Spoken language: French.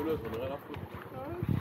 à vélo, j'en ai rien à foutre. Ah ouais.